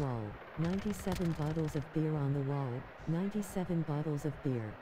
wall, 97 bottles of beer on the wall, 97 bottles of beer.